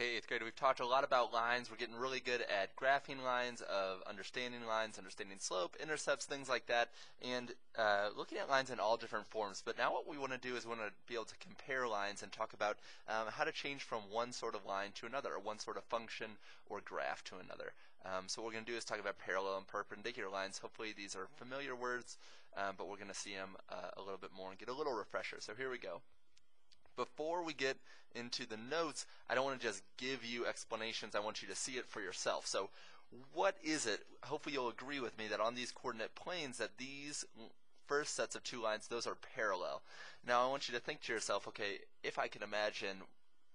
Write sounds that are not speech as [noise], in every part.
Okay, eighth grade, we've talked a lot about lines. We're getting really good at graphing lines, of understanding lines, understanding slope, intercepts, things like that, and uh, looking at lines in all different forms. But now what we want to do is we want to be able to compare lines and talk about um, how to change from one sort of line to another, or one sort of function or graph to another. Um, so what we're going to do is talk about parallel and perpendicular lines. Hopefully these are familiar words, um, but we're going to see them uh, a little bit more and get a little refresher. So here we go before we get into the notes, I don't want to just give you explanations. I want you to see it for yourself. So what is it? Hopefully you'll agree with me that on these coordinate planes that these first sets of two lines, those are parallel. Now I want you to think to yourself, okay, if I can imagine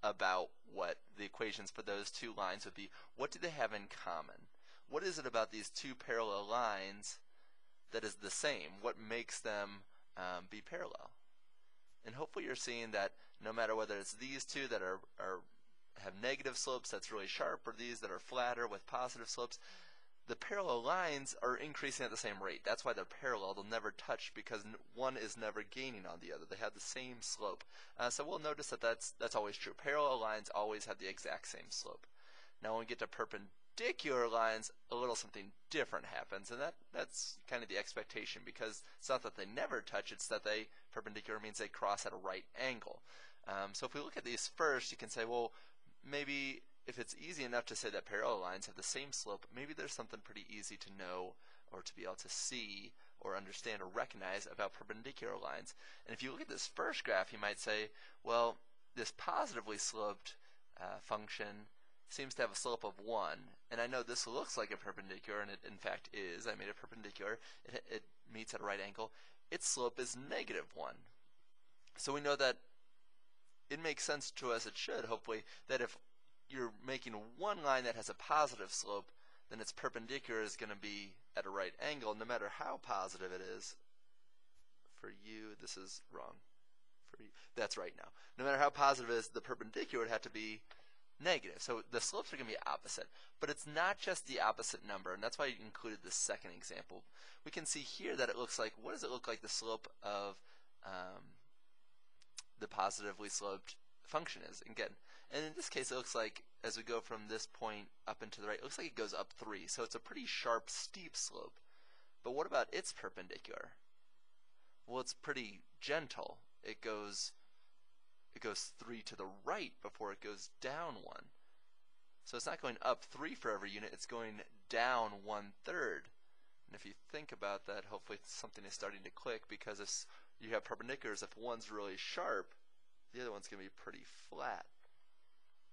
about what the equations for those two lines would be, what do they have in common? What is it about these two parallel lines that is the same? What makes them um, be parallel? And hopefully you're seeing that no matter whether it's these two that are, are have negative slopes that's really sharp or these that are flatter with positive slopes, the parallel lines are increasing at the same rate. That's why they're parallel. They'll never touch because one is never gaining on the other. They have the same slope. Uh, so we'll notice that that's, that's always true. Parallel lines always have the exact same slope. Now when we get to perpendicular perpendicular lines, a little something different happens, and that that's kind of the expectation because it's not that they never touch; it's that they perpendicular means they cross at a right angle. Um, so if we look at these first, you can say, well, maybe if it's easy enough to say that parallel lines have the same slope, maybe there's something pretty easy to know or to be able to see or understand or recognize about perpendicular lines. And if you look at this first graph, you might say, well, this positively sloped uh, function seems to have a slope of 1. And I know this looks like a perpendicular, and it in fact is. I made it perpendicular. It, it meets at a right angle. Its slope is negative 1. So we know that it makes sense to us, it should, hopefully, that if you're making one line that has a positive slope, then its perpendicular is going to be at a right angle, no matter how positive it is. For you, this is wrong. For you, that's right now. No matter how positive it is, the perpendicular would have to be negative. So the slopes are going to be opposite. But it's not just the opposite number, and that's why I included the second example. We can see here that it looks like, what does it look like the slope of um, the positively sloped function is? Again, and in this case it looks like, as we go from this point up and to the right, it looks like it goes up 3. So it's a pretty sharp, steep slope. But what about its perpendicular? Well, it's pretty gentle. It goes it goes 3 to the right before it goes down 1. So it's not going up 3 for every unit, it's going down 1 third. And if you think about that, hopefully something is starting to click because if you have perpendiculars, if one's really sharp, the other one's going to be pretty flat.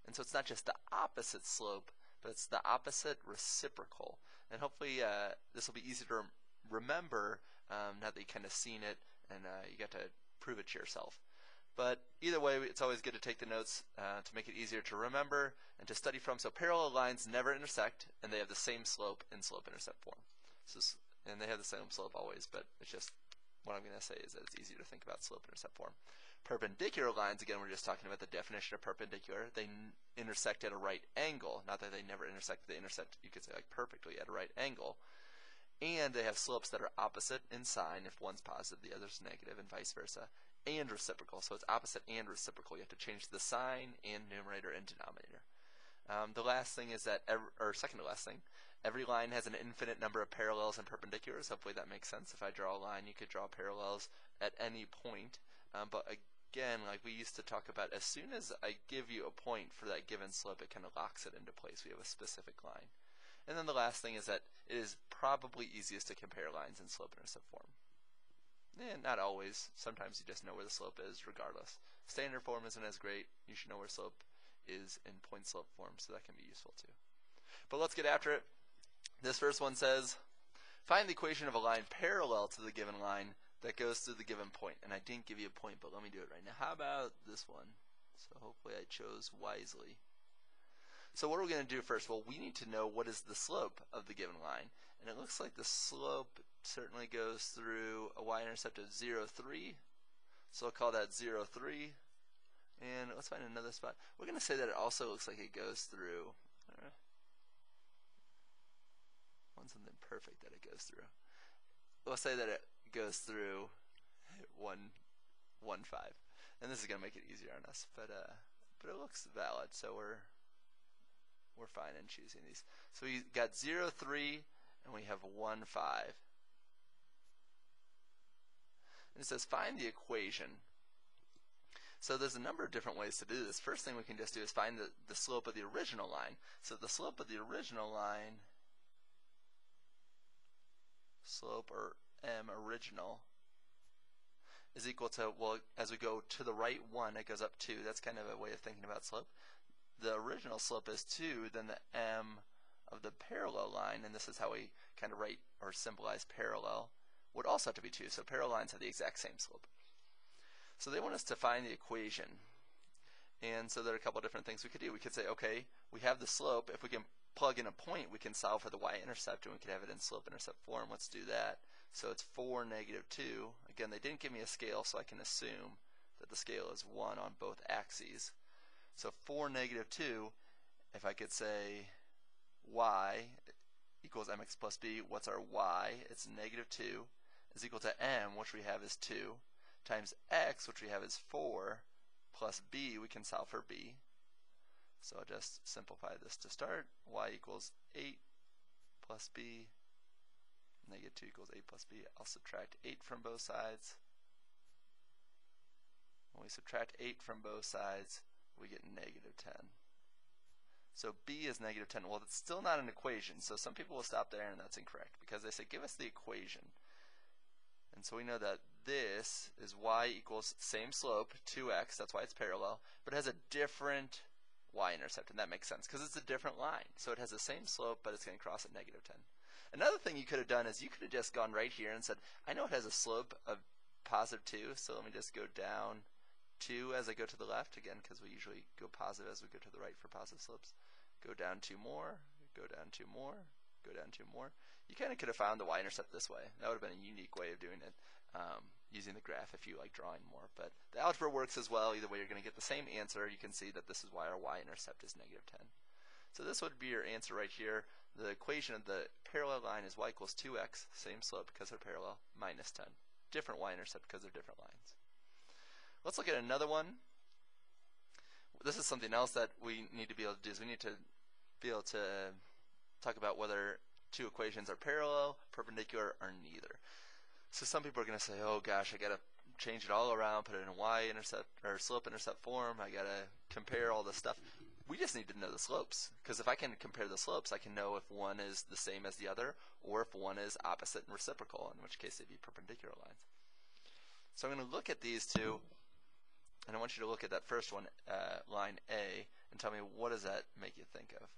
And so it's not just the opposite slope, but it's the opposite reciprocal. And hopefully uh, this will be easy to rem remember um, now that you've kind of seen it and uh, you got to prove it to yourself. But either way, it's always good to take the notes uh, to make it easier to remember and to study from. So parallel lines never intersect, and they have the same slope in slope-intercept form. So, and they have the same slope always, but it's just what I'm going to say is that it's easier to think about slope-intercept form. Perpendicular lines, again, we're just talking about the definition of perpendicular. They intersect at a right angle. Not that they never intersect, they intersect, you could say, like perfectly at a right angle. And they have slopes that are opposite in sign. If one's positive, the other's negative, and vice versa and reciprocal. So it's opposite and reciprocal. You have to change the sign and numerator and denominator. Um, the last thing is that, every, or second to last thing, every line has an infinite number of parallels and perpendiculars. Hopefully that makes sense. If I draw a line, you could draw parallels at any point. Um, but again, like we used to talk about, as soon as I give you a point for that given slope, it kind of locks it into place. We have a specific line. And then the last thing is that it is probably easiest to compare lines in slope-intercept form. Eh, not always. Sometimes you just know where the slope is regardless. Standard form isn't as great. You should know where slope is in point slope form, so that can be useful too. But let's get after it. This first one says, find the equation of a line parallel to the given line that goes through the given point. And I didn't give you a point, but let me do it right now. How about this one? So hopefully I chose wisely. So what are we going to do first? Well, we need to know what is the slope of the given line. And it looks like the slope certainly goes through a y-intercept of 0, 3. So I'll call that 0, 3. And let's find another spot. We're going to say that it also looks like it goes through. Uh, want something perfect that it goes through. We'll say that it goes through 1, 1, 5. And this is going to make it easier on us. But, uh, but it looks valid, so we're we're fine in choosing these. So we got 0, 3, and we have 1, 5. And it says find the equation. So there's a number of different ways to do this. First thing we can just do is find the, the slope of the original line. So the slope of the original line, slope or m original, is equal to, well, as we go to the right 1, it goes up 2. That's kind of a way of thinking about slope. The original slope is 2, then the m of the parallel line, and this is how we kind of write or symbolize parallel, would also have to be 2. So parallel lines have the exact same slope. So they want us to find the equation. And so there are a couple different things we could do. We could say, okay, we have the slope. If we can plug in a point, we can solve for the y-intercept, and we could have it in slope-intercept form. Let's do that. So it's 4, negative 2. Again, they didn't give me a scale, so I can assume that the scale is 1 on both axes. So 4, negative 2, if I could say y equals mx plus b, what's our y? It's negative 2 is equal to m, which we have is 2, times x, which we have is 4, plus b, we can solve for b. So I'll just simplify this to start. y equals 8 plus b negative 2 equals 8 plus b. I'll subtract 8 from both sides. When we subtract 8 from both sides, we get negative 10. So b is negative 10. Well, it's still not an equation, so some people will stop there and that's incorrect because they say, give us the equation. And so we know that this is y equals same slope, 2x, that's why it's parallel, but it has a different y-intercept, and that makes sense because it's a different line. So it has the same slope, but it's going to cross at negative 10. Another thing you could have done is you could have just gone right here and said, I know it has a slope of positive 2, so let me just go down 2 as I go to the left, again, because we usually go positive as we go to the right for positive slopes. Go down 2 more, go down 2 more, go down 2 more. You kind of could have found the y-intercept this way. That would have been a unique way of doing it, um, using the graph if you like drawing more. But the algebra works as well. Either way, you're going to get the same answer. You can see that this is why our y-intercept is negative 10. So this would be your answer right here. The equation of the parallel line is y equals 2x, same slope because they're parallel, minus 10. Different y-intercept because they're different lines. Let's look at another one. This is something else that we need to be able to do is we need to be able to talk about whether two equations are parallel, perpendicular, or neither. So some people are going to say, oh gosh, I got to change it all around, put it in y-intercept or slope-intercept form. I got to compare all this stuff we just need to know the slopes because if I can compare the slopes, I can know if one is the same as the other or if one is opposite and reciprocal, in which case they'd be perpendicular lines. So I'm going to look at these two, and I want you to look at that first one, uh, line A, and tell me what does that make you think of.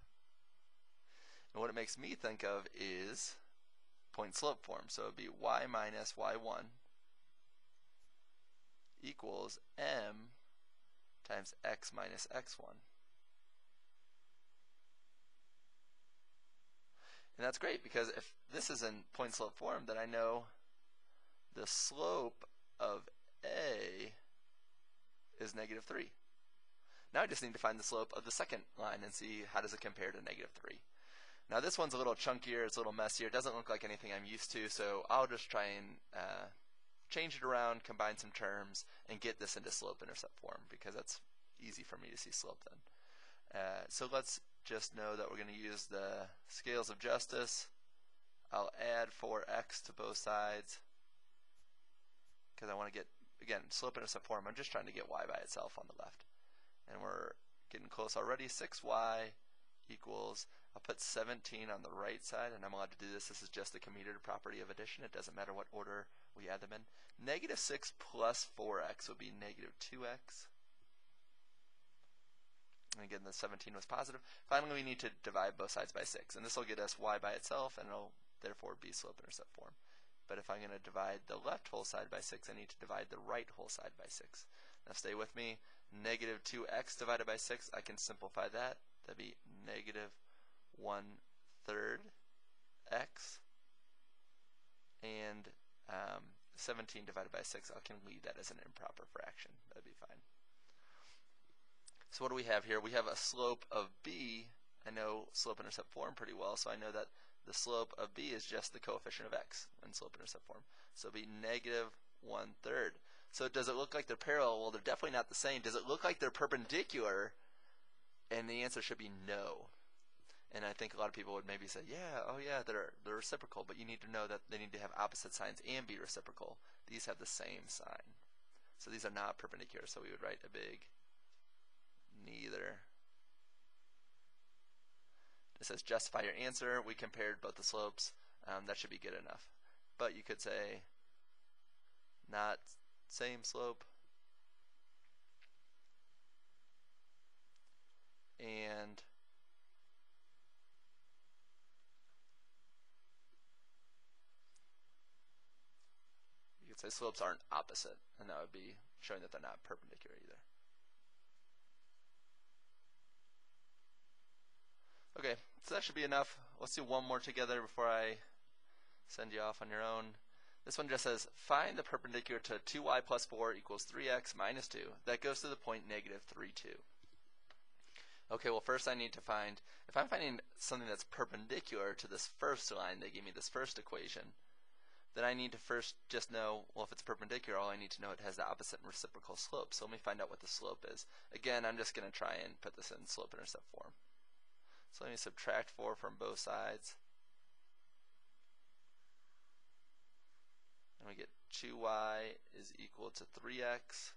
And what it makes me think of is point slope form. So it would be y minus y1 equals m times x minus x1. And that's great because if this is in point slope form, then I know the slope of A is negative 3. Now I just need to find the slope of the second line and see how does it compare to negative 3. Now this one's a little chunkier, it's a little messier, it doesn't look like anything I'm used to, so I'll just try and uh, change it around, combine some terms, and get this into slope-intercept form because that's easy for me to see slope then. Uh, so let's just know that we're going to use the scales of justice. I'll add 4x to both sides because I want to get, again, slope-intercept form. I'm just trying to get y by itself on the left. And we're getting close already. 6y equals, I'll put 17 on the right side, and I'm allowed to do this. This is just the commutative property of addition. It doesn't matter what order we add them in. Negative 6 plus 4x would be negative 2x. And again, the 17 was positive. Finally, we need to divide both sides by 6. And this will get us y by itself, and it'll therefore be slope-intercept form. But if I'm going to divide the left whole side by 6, I need to divide the right whole side by 6. Now stay with me. Negative 2x divided by 6, I can simplify that. That'd be negative 1 third x. And um, 17 divided by 6, I can leave that as an improper fraction. That'd be fine. So what do we have here? We have a slope of b. I know slope-intercept form pretty well, so I know that the slope of b is just the coefficient of x in slope-intercept form. So it'll be negative one-third. So does it look like they're parallel? Well, they're definitely not the same. Does it look like they're perpendicular? And the answer should be no. And I think a lot of people would maybe say, yeah, oh yeah, they're they're reciprocal, but you need to know that they need to have opposite signs and be reciprocal. These have the same sign. So these are not perpendicular, so we would write a big neither. It says justify your answer. We compared both the slopes. Um, that should be good enough. But you could say not same slope and you could say slopes aren't opposite and that would be showing that they're not perpendicular either. Okay, so that should be enough. Let's do one more together before I send you off on your own. This one just says, find the perpendicular to 2y plus 4 equals 3x minus 2. That goes to the point negative 3, 2. Okay, well first I need to find, if I'm finding something that's perpendicular to this first line, they give me this first equation, then I need to first just know, well if it's perpendicular, all I need to know it has the opposite and reciprocal slope. So let me find out what the slope is. Again, I'm just going to try and put this in slope-intercept form. So let me subtract 4 from both sides. And we get 2y is equal to 3x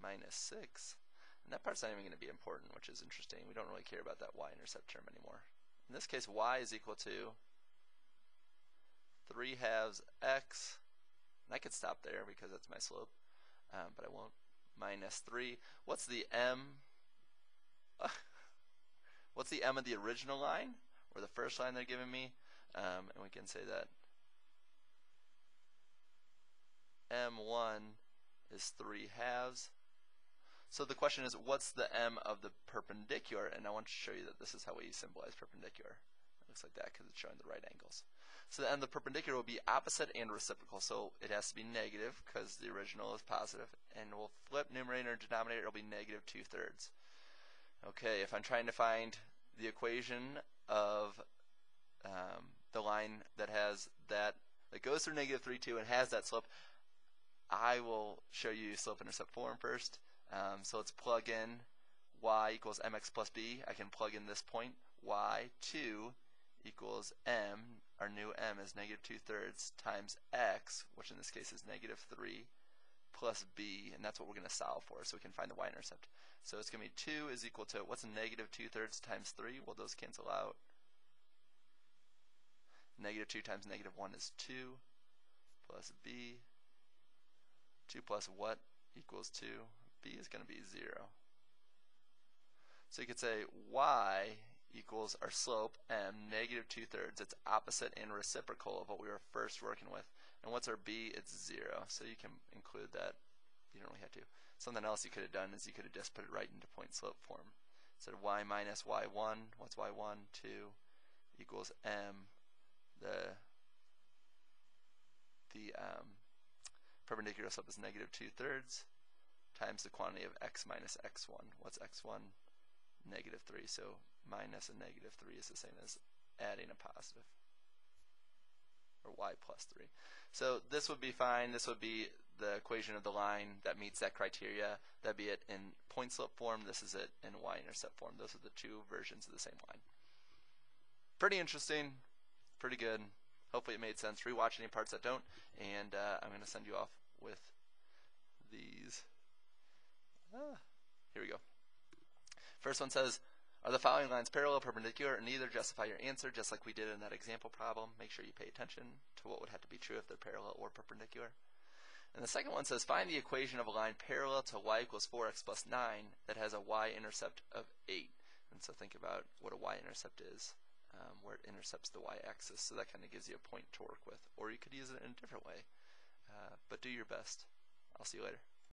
minus 6. And that part's not even going to be important, which is interesting. We don't really care about that y-intercept term anymore. In this case, y is equal to 3 halves x. And I could stop there because that's my slope, um, but I won't. Minus 3. What's the m? [laughs] What's the m of the original line, or the first line they're giving me? Um, and we can say that m1 is 3 halves. So the question is, what's the m of the perpendicular? And I want to show you that this is how we symbolize perpendicular. It looks like that because it's showing the right angles. So the m of the perpendicular will be opposite and reciprocal. So it has to be negative because the original is positive. And we'll flip numerator and denominator. It'll be negative 2 thirds. Okay, if I'm trying to find the equation of um, the line that has that, that goes through negative 3, 2 and has that slope, I will show you slope-intercept form first. Um, so let's plug in y equals mx plus b. I can plug in this point. y2 equals m, our new m is negative 2 thirds, times x, which in this case is negative 3, plus b, and that's what we're going to solve for, so we can find the y-intercept. So it's going to be 2 is equal to, what's negative 2 thirds times 3? Well, those cancel out. Negative 2 times negative 1 is 2, plus b. 2 plus what equals 2? b is going to be 0. So you could say y equals our slope, m, negative 2 thirds. It's opposite and reciprocal of what we were first working with. And what's our b? It's 0. So you can include that. You don't really have to. Something else you could have done is you could have just put it right into point slope form. So y minus y1, what's y1? 2 equals m, the, the um, perpendicular slope is negative 2 thirds times the quantity of x minus x1. What's x1? Negative 3. So minus a negative 3 is the same as adding a positive or y plus 3. So this would be fine. This would be the equation of the line that meets that criteria. That'd be it in point slope form. This is it in y-intercept form. Those are the two versions of the same line. Pretty interesting. Pretty good. Hopefully it made sense. Rewatch any parts that don't. And uh, I'm going to send you off with these. Ah, here we go. First one says, are the following lines parallel, perpendicular, and neither justify your answer, just like we did in that example problem. Make sure you pay attention to what would have to be true if they're parallel or perpendicular. And the second one says, find the equation of a line parallel to y equals 4x plus 9 that has a y-intercept of 8. And so think about what a y-intercept is, um, where it intercepts the y-axis. So that kind of gives you a point to work with. Or you could use it in a different way. Uh, but do your best. I'll see you later.